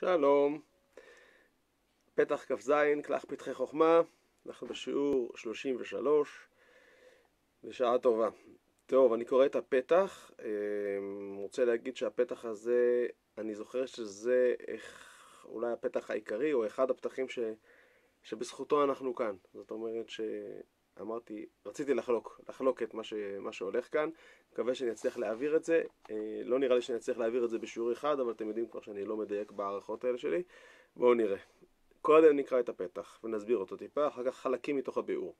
שלום, פתח כ"ז, כלך פתחי חוכמה, אנחנו בשיעור 33, בשעה טובה. טוב, אני קורא את הפתח, אמ, רוצה להגיד שהפתח הזה, אני זוכר שזה איך, אולי הפתח העיקרי או אחד הפתחים ש, שבזכותו אנחנו כאן. זאת אומרת שאמרתי, רציתי לחלוק, לחלוק את מה, ש, מה שהולך כאן, מקווה שאני אצליח להעביר את זה. אה, לא נראה לי שאני אצליח להעביר את זה בשיעור אחד, אבל אתם יודעים כבר שאני לא מדייק בהערכות האלה שלי. בואו נראה. קודם נקרא את הפתח ונסביר אותו טיפה, אחר כך חלקים מתוך הביאור.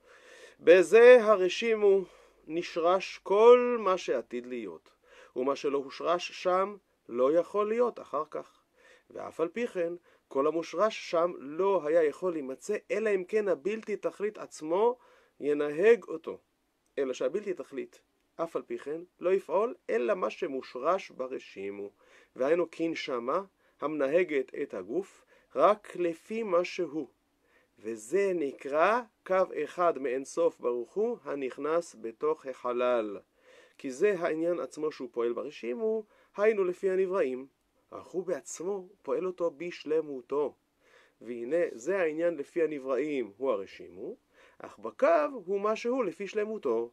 בזה הרשימו נשרש כל מה שעתיד להיות, ומה שלא הושרש שם לא יכול להיות אחר כך. ואף על פי כן, כל המושרש שם לא היה יכול להימצא, אלא אם כן הבלתי תכלית עצמו ינהג אותו. אלא שהבלתי תכלית, אף על פי כן, לא יפעול אלא מה שמושרש ברשימו. והיינו כנשמה המנהגת את הגוף רק לפי מה שהוא. וזה נקרא קו אחד מאינסוף ברוך הוא הנכנס בתוך החלל. כי זה העניין עצמו שהוא פועל ברשימו, היינו לפי הנבראים. אך הוא בעצמו פועל אותו בשלמותו. והנה זה העניין לפי הנבראים הוא הרשימו, אך בקו הוא מה שהוא לפי שלמותו.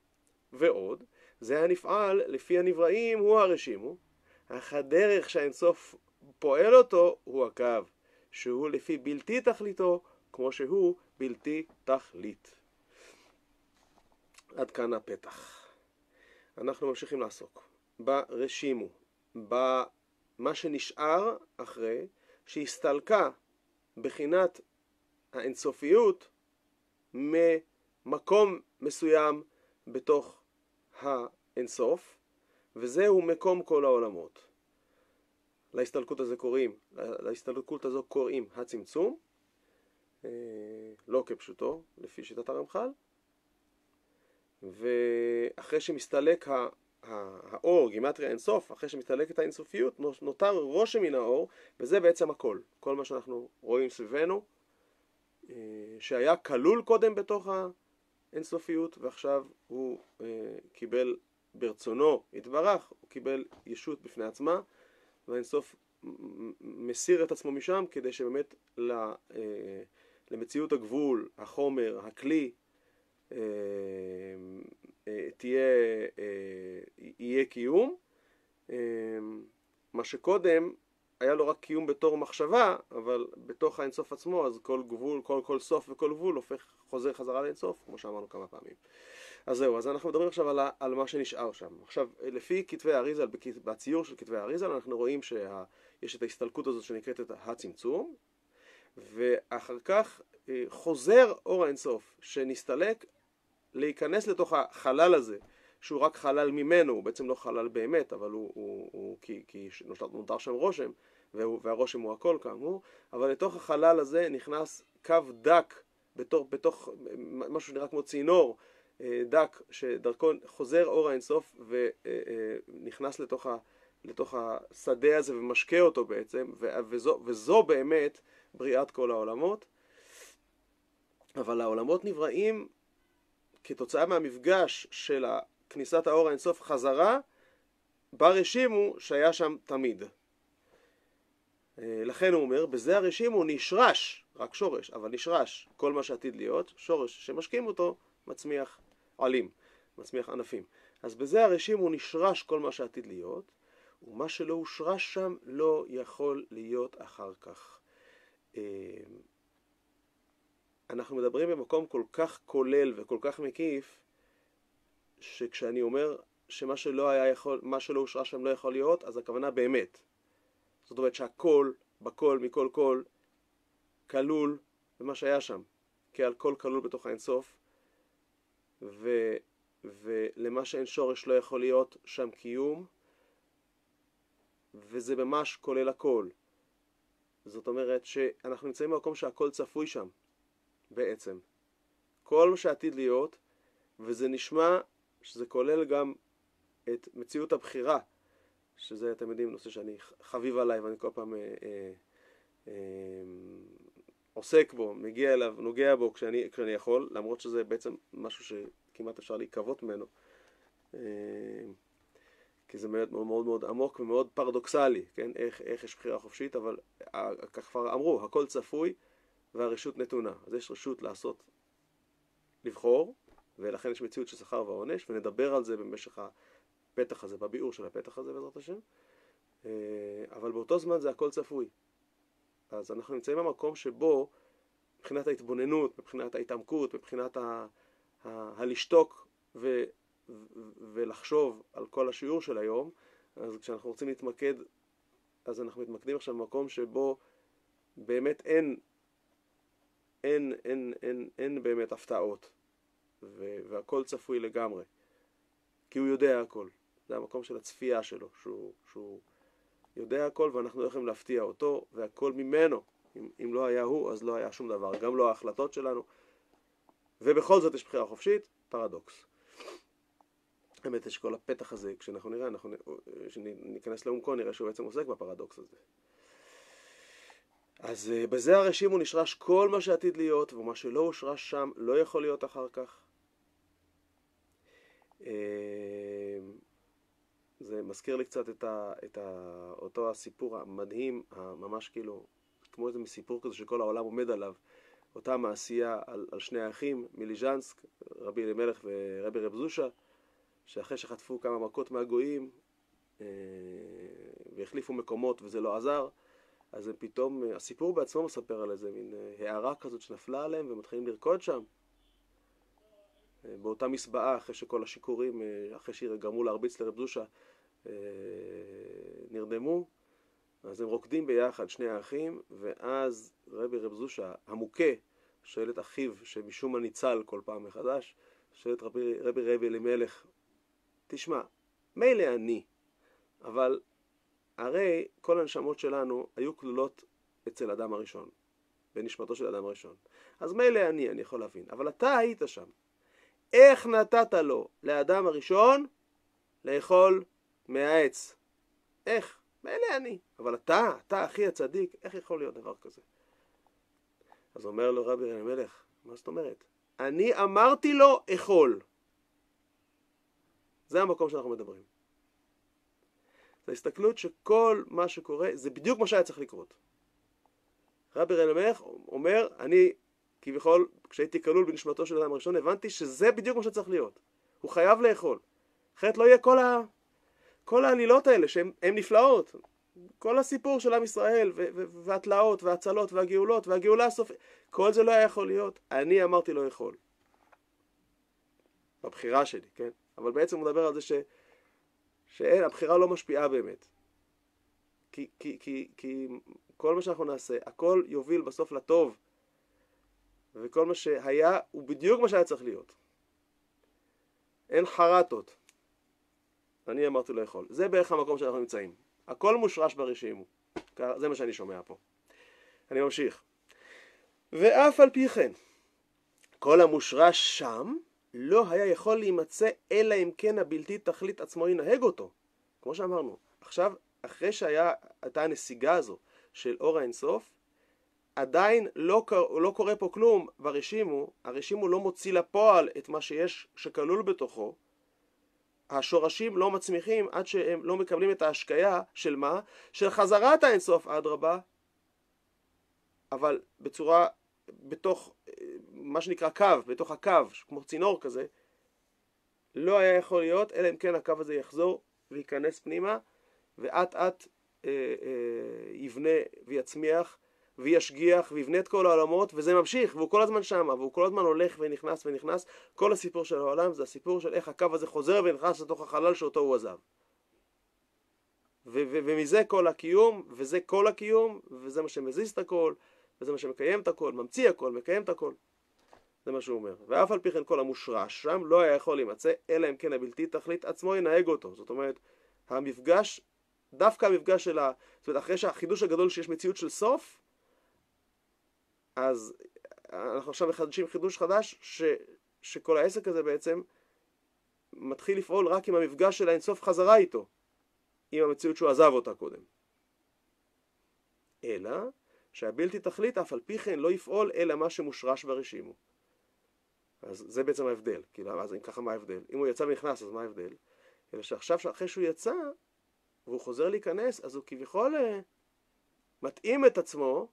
ועוד, זה הנפעל לפי הנבראים הוא הרשימו, אך הדרך שהאינסוף פועל אותו הוא הקו, שהוא לפי בלתי תכליתו, כמו שהוא בלתי תכלית. עד כאן הפתח. אנחנו ממשיכים לעסוק ברשימו, במה שנשאר אחרי שהסתלקה בחינת האינסופיות ממקום מסוים בתוך האינסוף, וזהו מקום כל העולמות. להסתלקות, הזה קוראים, להסתלקות הזו קוראים הצמצום, אה, לא כפשוטו, לפי שיטת הרמח"ל, ואחרי שמסתלק האור, גימטריה אינסוף, אחרי שמסתלקת האינסופיות, נותר רושם מן האור, וזה בעצם הכל. כל מה שאנחנו רואים סביבנו, אה, שהיה כלול קודם בתוך האינסופיות, ועכשיו הוא אה, קיבל ברצונו, התברך, הוא קיבל ישות בפני עצמה, והאינסוף מסיר את עצמו משם כדי שבאמת אה, למציאות הגבול, החומר, הכלי, אה, אה, תהיה, יהיה קיום. מה שקודם היה לו רק קיום בתור מחשבה, אבל בתוך האינסוף עצמו, אז כל גבול, כל, כל סוף וכל גבול הופך, חוזר חזרה לאינסוף, כמו שאמרנו כמה פעמים. אז זהו, אז אנחנו מדברים עכשיו על, על מה שנשאר שם. עכשיו, לפי כתבי האריזל, בציור של כתבי האריזל, אנחנו רואים שיש את ההסתלקות הזאת שנקראת את הצמצום, ואחר כך אה, חוזר אור האינסוף, שנסתלק להיכנס לתוך החלל הזה, שהוא רק חלל ממנו, הוא בעצם לא חלל באמת, אבל הוא, הוא, הוא כי, כי נותר שם רושם, והרושם הוא הכל כאמור, אבל לתוך החלל הזה נכנס קו דק בתוך, בתוך משהו שנראה כמו צינור, אה, דק שדרכו חוזר אור האינסוף ונכנס לתוך, ה, לתוך השדה הזה ומשקה אותו בעצם, וזו, וזו באמת בריאת כל העולמות. אבל העולמות נבראים כתוצאה מהמפגש של כניסת האור האינסוף חזרה, ברשימו שהיה שם תמיד. אה, לכן הוא אומר, בזה הרשימו נשרש, רק שורש, אבל נשרש כל מה שעתיד להיות, שורש שמשקים אותו מצמיח עלים, מצמיח ענפים. אז בזה הרשים הוא נשרש כל מה שעתיד להיות, ומה שלא הושרש שם לא יכול להיות אחר כך. אה, אנחנו מדברים במקום כל כך כולל וכל כך מקיף, שכשאני אומר שמה שלא היה יכול, מה שלא הושרש שם לא יכול להיות, אז הכוונה באמת. זאת אומרת שהכל, בכל, מכל כל, כלול במה שהיה שם. כי הכל כלול בתוך האינסוף, ו, ולמה שאין שורש לא יכול להיות שם קיום, וזה ממש כולל הכל. זאת אומרת שאנחנו נמצאים במקום שהכל צפוי שם, בעצם. כל מה שעתיד להיות, וזה נשמע שזה כולל גם את מציאות הבחירה, שזה, אתם יודעים, נושא שאני חביב עליי ואני כל פעם אה, אה, אה, עוסק בו, מגיע אליו, נוגע בו כשאני, כשאני יכול, למרות שזה בעצם משהו שכמעט אפשר להיקוות ממנו. אה, כי זה מאוד מאוד מאוד עמוק ומאוד פרדוקסלי, כן? איך, איך יש בחירה חופשית, אבל כך כבר אמרו, הכל צפוי והרשות נתונה. אז יש רשות לעשות, לבחור, ולכן יש מציאות של שכר ועונש, ונדבר על זה במשך הפתח הזה, בביאור של הפתח הזה בעזרת השם. אה, אבל באותו זמן זה הכל צפוי. אז אנחנו נמצאים במקום שבו מבחינת ההתבוננות, מבחינת ההתעמקות, מבחינת ה, ה, הלשתוק ו, ולחשוב על כל השיעור של היום, אז כשאנחנו רוצים להתמקד, אז אנחנו מתמקדים עכשיו במקום שבו באמת אין, אין, אין, אין, אין באמת הפתעות, והכל צפוי לגמרי, כי הוא יודע הכל. זה המקום של הצפייה שלו, שהוא, שהוא יודע הכל ואנחנו לא יכולים להפתיע אותו, והכל ממנו. אם, אם לא היה הוא, אז לא היה שום דבר, גם לא ההחלטות שלנו. ובכל זאת יש בחירה חופשית, פרדוקס. האמת יש כל הפתח הזה, כשאנחנו נראה, אנחנו ניכנס לעומקו, נראה שהוא בעצם עוסק בפרדוקס הזה. אז uh, בזה הרשימו נשרש כל מה שעתיד להיות, ומה שלא הושרש שם לא יכול להיות אחר כך. Uh, זה מזכיר לי קצת את, ה, את ה, אותו הסיפור המדהים, ממש כאילו, כמו איזה סיפור כזה שכל העולם עומד עליו, אותה מעשייה על, על שני האחים מליז'נסק, רבי אלימלך ורבי רב זושה, שאחרי שחטפו כמה מכות מהגויים אה, והחליפו מקומות וזה לא עזר, אז הם פתאום, הסיפור בעצמו מספר על איזה מין אה, הערה כזאת שנפלה עליהם ומתחילים לרקוד שם. באותה מסבעה, אחרי שכל השיכורים, אה, אחרי שגרמו להרביץ לרב זושה, אה, נרדמו, אז הם רוקדים ביחד, שני האחים, ואז רבי רב זושה, המוכה, שואל את אחיו, שמשום מה ניצל כל פעם מחדש, שואל את רבי רבי, רבי אלימלך, תשמע, מילא אני, אבל הרי כל הנשמות שלנו היו כלולות אצל אדם הראשון, בנשמתו של אדם הראשון. אז מילא אני, אני יכול להבין, אבל אתה היית שם. איך נתת לו, לאדם הראשון, לאכול מהעץ? איך? מילא אני. אבל אתה, אתה אחי הצדיק, איך יכול להיות דבר כזה? אז אומר לו רבי אלימלך, מה זאת אומרת? אני אמרתי לו אכול. זה המקום שאנחנו מדברים. זו הסתכלות שכל מה שקורה זה בדיוק מה שהיה צריך לקרות. רבי אלימלך אומר, אני כביכול, כשהייתי כלול בנשמתו של אדם הראשון, הבנתי שזה בדיוק מה שצריך להיות. הוא חייב לאכול. אחרת לא יהיה כל, ה... כל העלילות האלה שהן נפלאות. כל הסיפור של עם ישראל, והתלאות, וההצלות, והגאולות, והגאולה הסופית, כל זה לא היה יכול להיות. אני אמרתי לא יכול. בבחירה שלי, כן? אבל בעצם הוא מדבר על זה ש... שאין, הבחירה לא משפיעה באמת. כי, כי, כי, כי כל מה שאנחנו נעשה, הכל יוביל בסוף לטוב. וכל מה שהיה הוא בדיוק מה שהיה צריך להיות. אין חרטות. אני אמרתי לא יכול. זה בערך המקום שאנחנו נמצאים. הכל מושרש ברשימו. זה מה שאני שומע פה. אני ממשיך. ואף על פי כן, כל המושרש שם לא היה יכול להימצא אלא אם כן הבלתי תכלית עצמו ינהג אותו. כמו שאמרנו, עכשיו, אחרי שהייתה הנסיגה הזו של אור האינסוף, עדיין לא, לא קורה פה כלום ברשימו, הרשימו לא מוציא לפועל את מה שיש, שכלול בתוכו, השורשים לא מצמיחים עד שהם לא מקבלים את ההשקיה של מה? של חזרת האינסוף אדרבה, אבל בצורה, בתוך מה שנקרא קו, בתוך הקו, כמו צינור כזה, לא היה יכול להיות, אלא אם כן הקו הזה יחזור וייכנס פנימה, ואט אט אה, אה, יבנה ויצמיח וישגיח ויבנה את כל העולמות, וזה ממשיך, והוא כל הזמן שם, והוא כל הזמן הולך ונכנס ונכנס. כל הסיפור של העולם זה הסיפור של איך הקו הזה חוזר ונכנס לתוך החלל שאותו הוא עזב. ומזה כל הקיום, וזה כל הקיום, וזה מה שמזיז את הכל, וזה מה שמקיים את הכל, ממציא הכל, מקיים את הכל. זה מה שהוא אומר. ואף על פי כן כל המושרש שם לא היה יכול להימצא, אלא אם כן הבלתי תכלית עצמו ינהג אותו. זאת אומרת, המפגש, דווקא המפגש של ה... זאת אומרת, אחרי שהחידוש הגדול שיש מציאות של סוף, אז אנחנו עכשיו מחדשים חידוש חדש, ש, שכל העסק הזה בעצם מתחיל לפעול רק עם המפגש של האינסוף חזרה איתו, עם המציאות שהוא עזב אותה קודם. אלא שהבלתי תכלית אף על פי כן לא יפעול אלא מה שמושרש ברשימו. אז זה בעצם ההבדל, כאילו, אז אם ככה מה ההבדל? אם הוא יצא ונכנס אז מה ההבדל? אלא שעכשיו, אחרי שהוא יצא, והוא חוזר להיכנס, אז הוא כביכול אה, מתאים את עצמו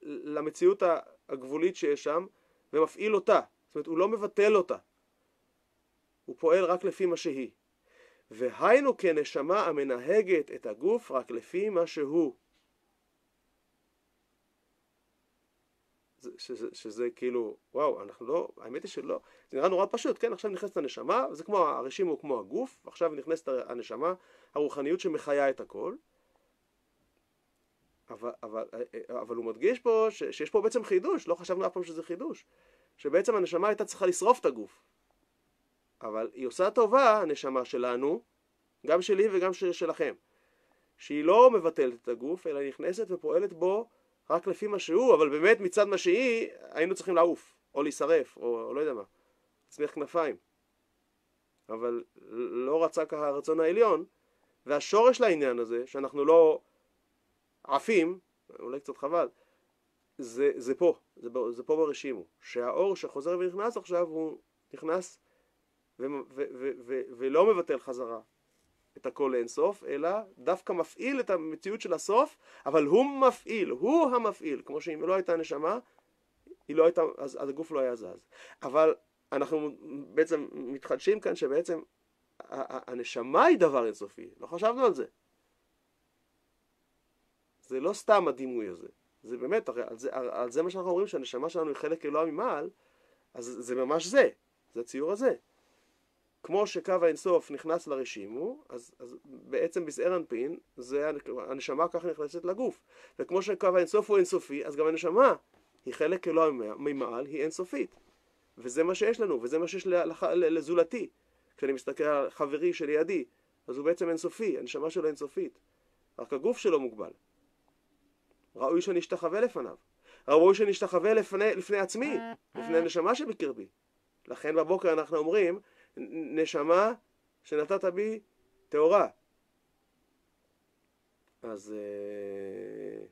למציאות הגבולית שיש שם, ומפעיל אותה. זאת אומרת, הוא לא מבטל אותה. הוא פועל רק לפי מה שהיא. והיינו כנשמה המנהגת את הגוף רק לפי מה שהוא. שזה, שזה כאילו, וואו, אנחנו לא, האמת היא שלא, זה נראה נורא פשוט, כן, עכשיו נכנסת הנשמה, זה כמו, הרשים הוא כמו הגוף, ועכשיו נכנסת הנשמה, הרוחניות שמחיה את הכל, אבל, אבל, אבל הוא מדגיש פה ש, שיש פה בעצם חידוש, לא חשבנו אף פעם שזה חידוש, שבעצם הנשמה הייתה צריכה לשרוף את הגוף, אבל היא עושה טובה, הנשמה שלנו, גם שלי וגם של, שלכם, שהיא לא מבטלת את הגוף, אלא נכנסת ופועלת בו רק לפי מה שהוא, אבל באמת מצד מה שהיא, היינו צריכים לעוף, או להישרף, או, או לא יודע מה, להצמיח כנפיים. אבל לא רצה ככה הרצון העליון, והשורש לעניין הזה, שאנחנו לא עפים, אולי קצת חבל, זה, זה פה, זה, זה פה ברשימו, שהאור שחוזר ונכנס עכשיו הוא נכנס ו, ו, ו, ו, ולא מבטל חזרה את הכל לאינסוף, אלא דווקא מפעיל את המציאות של הסוף, אבל הוא מפעיל, הוא המפעיל, כמו שאם לא הייתה נשמה, היא לא הייתה, אז, אז הגוף לא היה זז. אבל אנחנו בעצם מתחדשים כאן שבעצם הנשמה היא דבר אינסופי, לא חשבנו על זה. זה לא סתם הדימוי הזה, זה באמת, הרי על זה, על זה מה שאנחנו אומרים שהנשמה שלנו היא חלק אלוה ממעל, אז זה ממש זה, זה הציור הזה. כמו שקו האינסוף נכנס לרשימו, אז, אז בעצם בזעיר אנפין, זה הנשמה ככה נכנסת לגוף. וכמו שקו האינסוף הוא אינסופי, אז גם הנשמה היא חלק אלוה ממעל, היא אינסופית. וזה מה שיש לנו, וזה מה שיש לזולתי. כשאני מסתכל על חברי שלידי, אז הוא בעצם אינסופי, הנשמה שלו אינסופית. רק הגוף שלו מוגבל. ראוי שנשתחווה לפניו. ראוי שנשתחווה לפני, לפני עצמי, לפני הנשמה שבקרבי. לכן בבוקר אנחנו אומרים, נשמה שנתת בי טהורה. אז אה,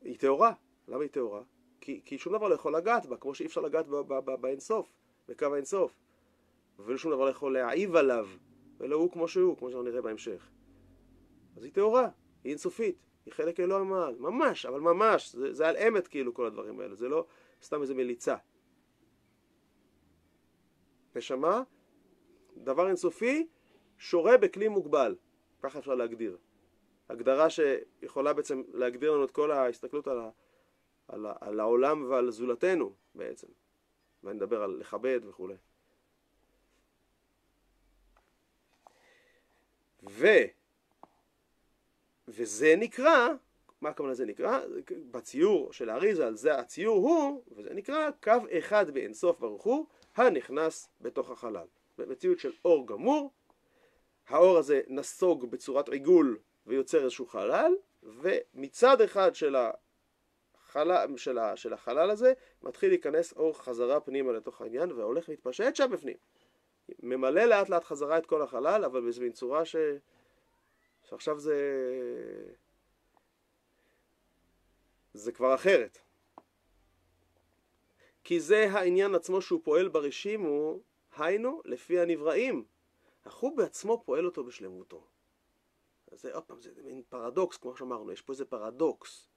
היא טהורה. למה היא טהורה? כי, כי שום דבר לא יכול לגעת בה, כמו שאי אפשר לגעת באינסוף, בקו האינסוף. ושום דבר לא יכול להעיב עליו, אלא הוא כמו שהוא, כמו שאנחנו נראה בהמשך. אז היא טהורה, היא אינסופית, היא חלק אלוה המעל, ממש, אבל ממש, זה, זה על אמת כאילו כל הדברים האלה, זה לא סתם איזה מליצה. נשמה דבר אינסופי שורה בכלי מוגבל, ככה אפשר להגדיר. הגדרה שיכולה בעצם להגדיר לנו את כל ההסתכלות על, ה, על, ה, על העולם ועל זולתנו בעצם. ואני מדבר על לכבד וכולי. ו... וזה נקרא, מה הכוונה זה נקרא? בציור של האריזה, על זה הציור הוא, וזה נקרא קו אחד באינסוף ברוך הוא, הנכנס בתוך החלל. במציאות של אור גמור, האור הזה נסוג בצורת עיגול ויוצר איזשהו חלל, ומצד אחד של החלל, של, ה, של החלל הזה מתחיל להיכנס אור חזרה פנימה לתוך העניין והולך להתפשט שם בפנים. ממלא לאט לאט חזרה את כל החלל, אבל מין צורה ש... שעכשיו זה... זה כבר אחרת. כי זה העניין עצמו שהוא פועל ברשימו היינו לפי הנבראים, אך הוא בעצמו פועל אותו בשלמותו. זה עוד פעם, זה מין פרדוקס, כמו שאמרנו, יש פה איזה פרדוקס.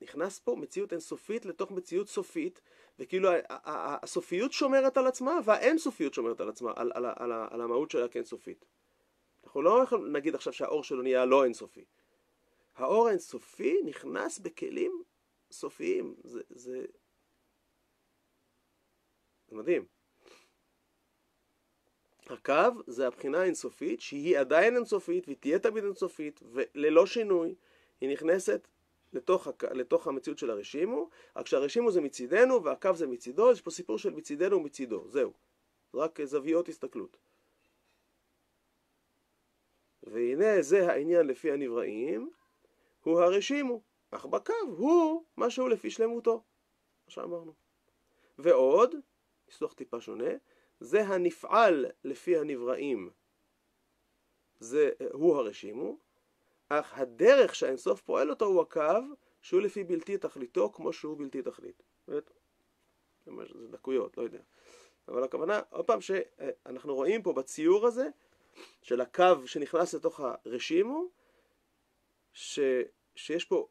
נכנס פה מציאות אינסופית לתוך מציאות סופית, וכאילו הסופיות שומרת על עצמה והאינסופיות שומרת על עצמה, על, על, על, על המהות שלה כאינסופית. אנחנו לא יכולים נגיד עכשיו שהאור שלו נהיה לא אינסופי. האור האינסופי נכנס בכלים סופיים, זה, זה, זה מדהים. הקו זה הבחינה האינסופית, שהיא עדיין אינסופית והיא תהיה תמיד אינסופית, וללא שינוי היא נכנסת לתוך, הק... לתוך המציאות של הרשימו, רק שהרשימו זה מצידנו והקו זה מצידו, יש פה סיפור של מצידנו ומצידו, זהו. רק זוויות הסתכלות. והנה זה העניין לפי הנבראים, הוא הרשימו, אך בקו הוא משהו לפי שלמותו, מה שאמרנו. ועוד, ניסוח טיפה שונה, זה הנפעל לפי הנבראים, זה, הוא הרשימו, אך הדרך שהאינסוף פועל אותו הוא הקו שהוא לפי בלתי תכליתו כמו שהוא בלתי תכלית. זה דקויות, לא יודע. אבל הכוונה, עוד פעם, שאנחנו רואים פה בציור הזה, של הקו שנכנס לתוך הרשימו, ש, שיש פה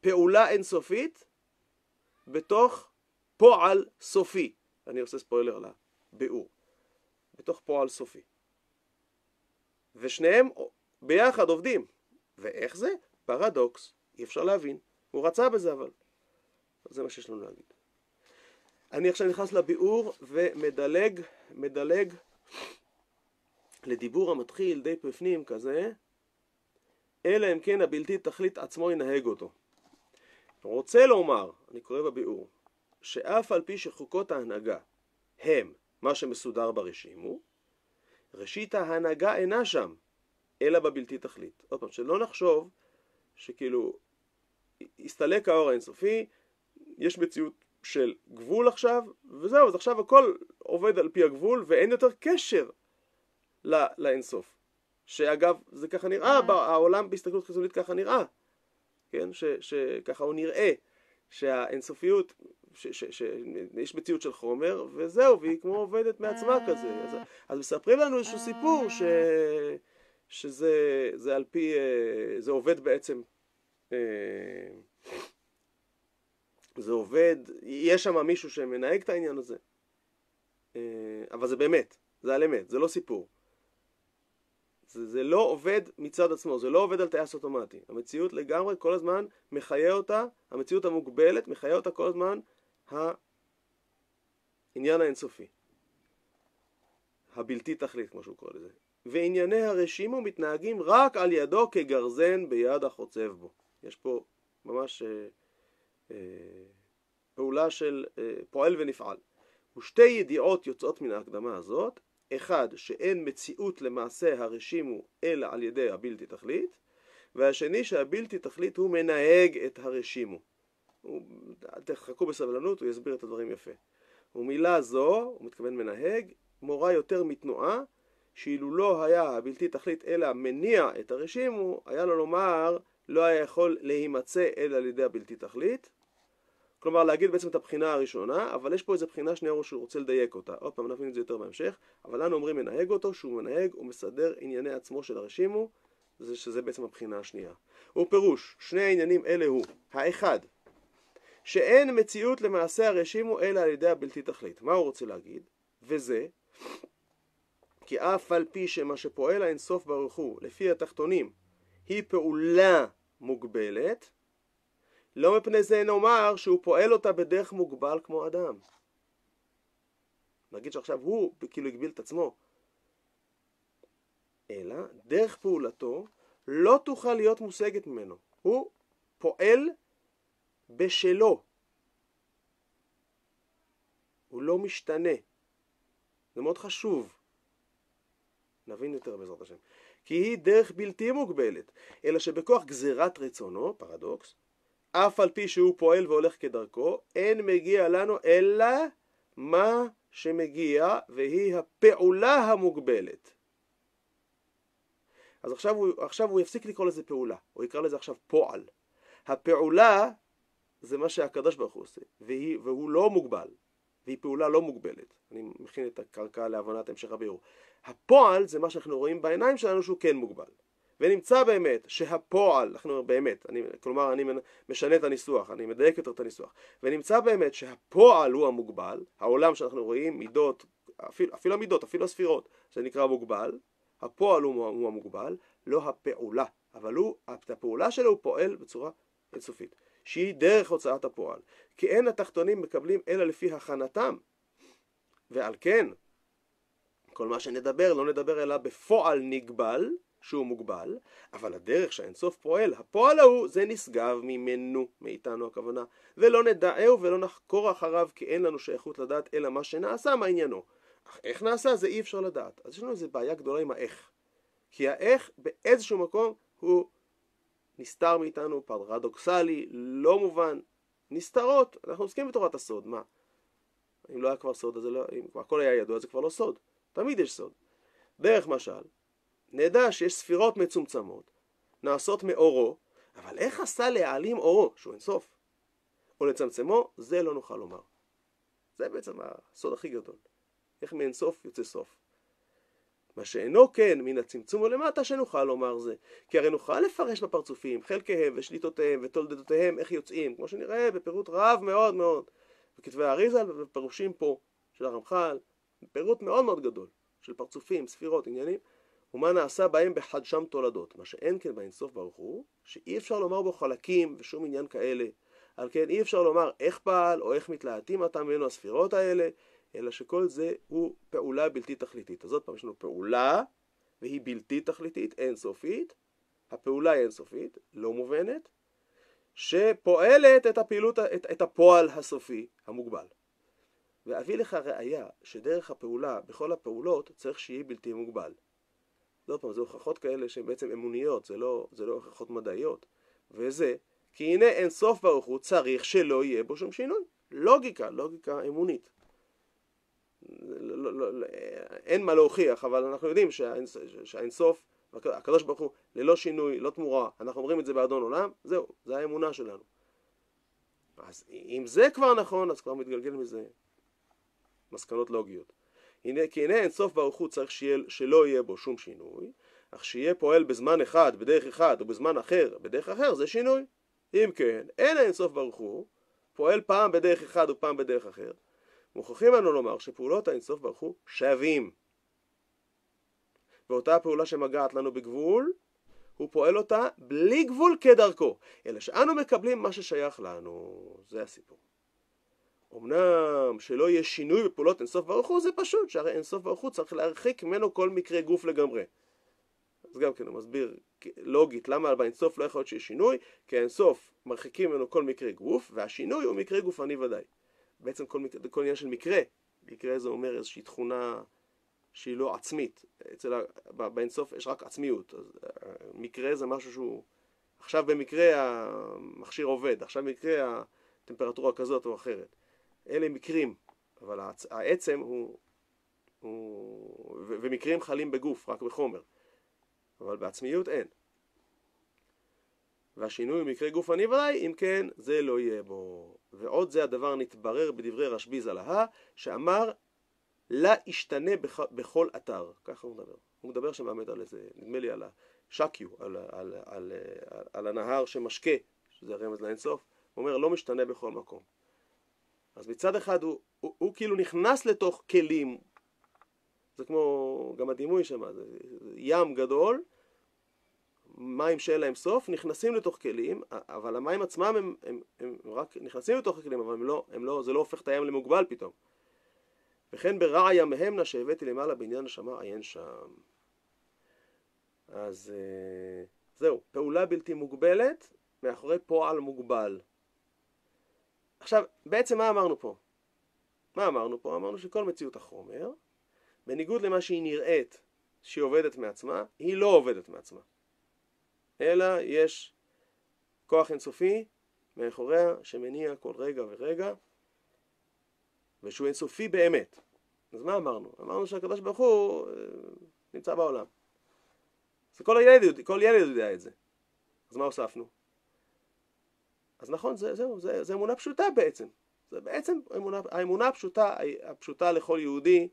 פעולה אינסופית בתוך פועל סופי. אני עושה ספוילר לביאור. בתוך פועל סופי. ושניהם ביחד עובדים. ואיך זה? פרדוקס. אי אפשר להבין. הוא רצה בזה אבל. זה מה שיש לנו להגיד. אני עכשיו נכנס לביאור ומדלג, מדלג לדיבור המתחיל די בפנים כזה, אלא אם כן הבלתי תכלית עצמו ינהג אותו. רוצה לומר, אני קורא בביאור, שאף על פי שחוקות ההנהגה הם מה שמסודר ברשימו, ראשית ההנהגה אינה שם, אלא בבלתי תכלית. עוד פעם, שלא נחשוב שכאילו הסתלק האור האינסופי, יש מציאות של גבול עכשיו, וזהו, אז עכשיו הכל עובד על פי הגבול ואין יותר קשר לא, לאינסוף. שאגב, זה ככה נראה, אה. העולם בהסתכלות חיצונית ככה נראה, כן? ש, שככה הוא נראה, שהאינסופיות, שיש מציאות של חומר, וזהו, והיא כמו עובדת מעצמה כזה. אז, אז מספרים לנו איזשהו סיפור ש, שזה על פי, אה, זה עובד בעצם אה, זה עובד, יש שם מישהו שמנהג את העניין הזה, אה, אבל זה באמת, זה על אמת, זה לא סיפור. זה, זה לא עובד מצד עצמו, זה לא עובד על טייס אוטומטי. המציאות לגמרי כל הזמן מחיה אותה, המציאות המוגבלת מחיה אותה כל הזמן העניין האינסופי. הבלתי תכלית, כמו שהוא קורא לזה. וענייני הרשימו מתנהגים רק על ידו כגרזן ביד החוצב בו. יש פה ממש אה, אה, פעולה של אה, פועל ונפעל. ושתי ידיעות יוצאות מן ההקדמה הזאת, אחד, שאין מציאות למעשה הרשימו אלא על ידי הבלתי תכלית, והשני שהבלתי תכלית הוא מנהג את הרשימו. הוא, תחכו בסבלנות, הוא יסביר את הדברים יפה. ומילה זו, הוא מתכוון מנהג, מורה יותר מתנועה, שאילו לא היה הבלתי תכלית אלא מניע את הרשימו, היה לו לומר לא היה יכול להימצא אלא על ידי הבלתי תכלית. כלומר להגיד בעצם את הבחינה הראשונה, אבל יש פה איזה בחינה שנייה שהוא רוצה לדייק אותה. עוד פעם נבין את זה יותר בהמשך, אבל לנו אומרים מנהג אותו, שהוא מנהג ומסדר ענייני עצמו של הרשימו, זה שזה בעצם הבחינה השנייה. הוא פירוש, שני העניינים אלה הוא, האחד, שאין מציאות למעשה הרשימו אלא על ידי הבלתי תכלית. מה הוא רוצה להגיד? וזה, כי אף על פי שמה שפועל האינסוף ברוך הוא, לפי התחתונים, היא פעולה מוגבלת, לא מפני זה נאמר שהוא פועל אותה בדרך מוגבל כמו אדם. נגיד שעכשיו הוא כאילו הגביל את עצמו. אלא דרך פעולתו לא תוכל להיות מושגת ממנו. הוא פועל בשלו. הוא לא משתנה. זה מאוד חשוב. נבין יותר בעזרת השם. כי היא דרך בלתי מוגבלת, אלא שבכוח גזירת רצונו, פרדוקס, אף על פי שהוא פועל והולך כדרכו, אין מגיע לנו אלא מה שמגיע, והיא הפעולה המוגבלת. אז עכשיו הוא, עכשיו הוא יפסיק לקרוא לזה פעולה, הוא יקרא לזה עכשיו פועל. הפעולה זה מה שהקדוש ברוך הוא עושה, והיא, והוא לא מוגבל, והיא פעולה לא מוגבלת. אני מכין את הקרקע להבנת המשך הביאור. הפועל זה מה שאנחנו רואים בעיניים שלנו שהוא כן מוגבל. ונמצא באמת שהפועל, אנחנו באמת, אני, כלומר אני משנה את הניסוח, אני מדייק יותר את הניסוח, ונמצא באמת שהפועל הוא המוגבל, העולם שאנחנו רואים, מידות, אפילו, אפילו המידות, אפילו הספירות, זה נקרא מוגבל, הפועל הוא, הוא המוגבל, לא הפעולה, אבל הוא, הפעולה שלו הוא פועל בצורה אינסופית, שהיא דרך הוצאת הפועל, כי אין התחתונים מקבלים אלא לפי הכנתם, ועל כן כל מה שנדבר לא נדבר אלא בפועל נגבל, שהוא מוגבל, אבל הדרך שהאינסוף פועל, הפועל ההוא, זה נשגב ממנו, מאיתנו הכוונה, ולא נדעהו ולא נחקור אחריו, כי אין לנו שייכות לדעת אלא מה שנעשה, מה עניינו. אך איך נעשה זה אי אפשר לדעת. אז יש לנו איזו בעיה גדולה עם האיך. כי האיך באיזשהו מקום הוא נסתר מאיתנו, פרדוקסלי, לא מובן, נסתרות. אנחנו עוסקים בתורת הסוד, מה? אם לא היה כבר סוד, אז לא, אם הכל היה ידוע, זה כבר לא סוד. תמיד יש סוד. דרך משל, נדע שיש ספירות מצומצמות, נעשות מאורו, אבל איך עשה להעלים אורו, שהוא אינסוף, או לצמצמו, זה לא נוכל לומר. זה בעצם הסוד הכי גדול. איך מאין סוף יוצא סוף. מה שאינו כן מן הצמצום ולמטה שנוכל לומר זה. כי הרי נוכל לפרש בפרצופים חלקיהם ושליטותיהם ותולדותיהם איך יוצאים, כמו שנראה בפירוט רב מאוד מאוד בכתבי האריזה ובפירושים פה של הרמח"ל, פירוט מאוד מאוד גדול של פרצופים, ספירות, עניינים, ומה נעשה בהם בחדשם תולדות. מה שאין כן באינסוף ברוך הוא, שאי אפשר לומר בו חלקים ושום עניין כאלה. על כן אי אפשר לומר איך פעל או איך מתלהטים עתה ממנו הספירות האלה, אלא שכל זה הוא פעולה בלתי תכליתית. אז עוד פעם יש לנו פעולה, והיא בלתי תכליתית, אינסופית. הפעולה היא אינסופית, לא מובנת, שפועלת את הפעילות, את, את הפועל הסופי המוגבל. ואביא לך ראיה שדרך הפעולה בכל הפעולות צריך שיהיה בלתי מוגבל. עוד פעם, זה הוכחות כאלה שהן בעצם אמוניות, זה לא, זה לא הוכחות מדעיות. וזה, כי הנה אין סוף ברוך הוא צריך שלא יהיה בו שום שינוי. לוגיקה, לוגיקה אמונית. לא, לא, לא, לא אין מה להוכיח, אבל אנחנו יודעים שהאין סוף, הקדוש ברוך הוא, ללא שינוי, לא תמורה, אנחנו אומרים את זה באדון עולם, זהו, זה האמונה שלנו. אז אם זה כבר נכון, אז כבר מתגלגל מזה מסקנות לוגיות. הנה, כי הנה אין סוף ברוך הוא צריך שיהיה, שלא יהיה בו שום שינוי, אך שיהיה פועל בזמן אחד, בדרך אחד, או בזמן אחר, בדרך אחר, זה שינוי. אם כן, אין אין סוף ברוך הוא, פועל פעם בדרך אחד ופעם בדרך אחר. מוכרחים לנו לומר שפעולות האינסוף ברוך הוא שווים. ואותה הפעולה שמגעת לנו בגבול, הוא פועל אותה בלי גבול כדרכו, אלא שאנו מקבלים מה ששייך לנו. זה הסיפור. אמנם שלא יהיה שינוי בפעולות אינסוף ברוך הוא זה פשוט, שהרי אינסוף ברוך הוא צריך להרחיק ממנו כל מקרה גוף לגמרי. אז גם כן הוא מסביר לוגית למה באינסוף לא יכול להיות שיש שינוי, כי האינסוף מרחיקים ממנו כל מקרה גוף, והשינוי הוא מקרה גופני ודאי. בעצם כל, כל עניין של מקרה, מקרה זה אומר איזושהי תכונה שהיא לא עצמית, אצל באינסוף יש רק עצמיות, אז אה, מקרה זה משהו שהוא, עכשיו במקרה המכשיר עובד, עכשיו במקרה הטמפרטורה כזאת או אחרת. אלה מקרים, אבל העצם הוא, הוא ומקרים חלים בגוף, רק בחומר, אבל בעצמיות אין. והשינוי הוא מקרה גופני ודאי, אם כן, זה לא יהיה בו. ועוד זה הדבר נתברר בדברי רשב"י זלהה, שאמר, לה ישתנה בח, בכל אתר. ככה הוא מדבר. הוא מדבר שם באמת על איזה, נדמה לי על השקיו, על, על, על, על, על הנהר שמשקה, שזה רמז לאינסוף. הוא אומר, לא משתנה בכל מקום. אז מצד אחד הוא, הוא, הוא כאילו נכנס לתוך כלים, זה כמו גם הדימוי שם, זה ים גדול, מים שאין להם סוף, נכנסים לתוך כלים, אבל המים עצמם הם, הם, הם, רק נכנסים לתוך הכלים, אבל הם לא, הם לא, זה לא הופך את הים למוגבל פתאום. וכן ברע ימיהם נא שהבאתי למעלה בעניין נשמה עיין שם. אז אה, זהו, פעולה בלתי מוגבלת מאחורי פועל מוגבל. עכשיו, בעצם מה אמרנו פה? מה אמרנו פה? אמרנו שכל מציאות החומר, בניגוד למה שהיא נראית שהיא עובדת מעצמה, היא לא עובדת מעצמה. אלא יש כוח אינסופי מאחוריה שמניע כל רגע ורגע, ושהוא אינסופי באמת. אז מה אמרנו? אמרנו שהקדוש ברוך הוא אה, נמצא בעולם. אז כל ילד, כל ילד יודע את זה. אז מה הוספנו? אז נכון, זה, זהו, זה, זה אמונה פשוטה בעצם. זה בעצם אמונה, האמונה הפשוטה, הפשוטה לכל יהודי,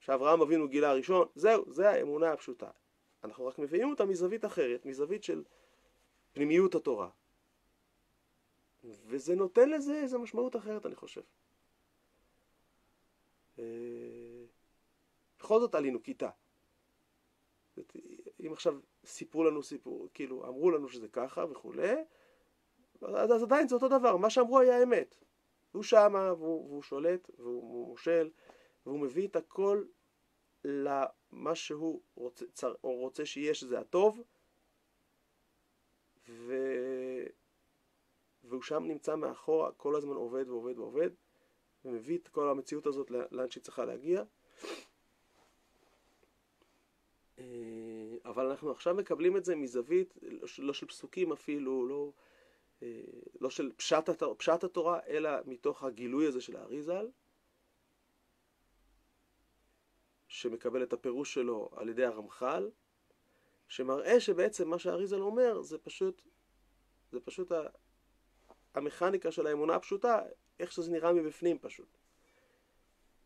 שאברהם אבינו גילה הראשון, זהו, זה האמונה הפשוטה. אנחנו רק מביאים אותה מזווית אחרת, מזווית של פנימיות התורה. וזה נותן לזה איזו משמעות אחרת, אני חושב. אה, בכל זאת עלינו כיתה. אם עכשיו סיפרו לנו סיפור, כאילו אמרו לנו שזה ככה וכולי, אז, אז עדיין זה אותו דבר, מה שאמרו היה אמת. הוא שמה והוא, והוא שולט והוא מושל והוא מביא את הכל למה שהוא רוצה, צר, רוצה שיהיה שזה הטוב ו... והוא שם נמצא מאחורה, כל הזמן עובד ועובד ועובד ומביא את כל המציאות הזאת לאן שהיא צריכה להגיע אה, אבל אנחנו עכשיו מקבלים את זה מזווית, לא של פסוקים אפילו, לא, אה, לא של פשט, התורה, פשט התורה, אלא מתוך הגילוי הזה של האריזל, שמקבל את הפירוש שלו על ידי הרמח"ל, שמראה שבעצם מה שהאריזל אומר זה פשוט, זה פשוט המכניקה של האמונה הפשוטה, איך שזה נראה מבפנים פשוט.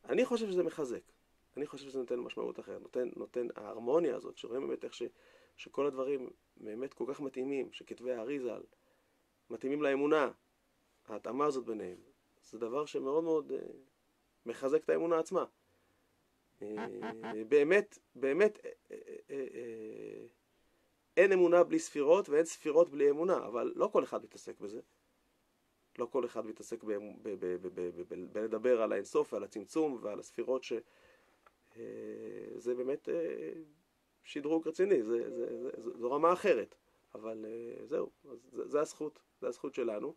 אני חושב שזה מחזק. אני חושב שזה נותן משמעות אחרת. נותן, נותן ההרמוניה הזאת, שרואים באמת איך ש, שכל הדברים באמת כל כך מתאימים, שכתבי הארי ז"ל מתאימים לאמונה, ההתאמה הזאת ביניהם. זה דבר שמאוד מאוד uh, מחזק את האמונה עצמה. Uh, באמת, באמת, uh, uh, uh, uh, אין אמונה בלי ספירות ואין ספירות בלי אמונה, אבל לא כל אחד מתעסק בזה. לא כל אחד מתעסק בלדבר על האינסוף ועל הצמצום ועל הספירות, שזה אה, באמת אה, שדרוג רציני, זה, זה, זה, זה, זו רמה אחרת. אבל אה, זהו, זה, זה הזכות, זה הזכות שלנו,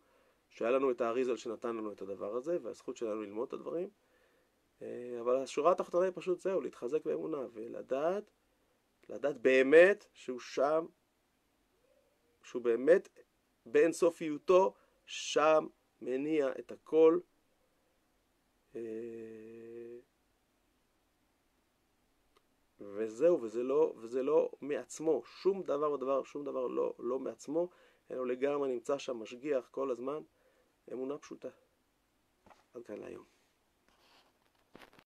שהיה לנו את האריזל שנתן לנו את הדבר הזה, והזכות שלנו ללמוד את הדברים. אבל השורה התחתונה היא פשוט זהו, להתחזק באמונה ולדעת לדעת באמת שהוא שם, שהוא באמת באינסופיותו שם מניע את הכל. אה, וזהו, וזה לא, וזה לא מעצמו, שום דבר ודבר, שום דבר לא, לא מעצמו, אלא לגמרי נמצא שם משגיח כל הזמן, אמונה פשוטה. עד כאן להיום.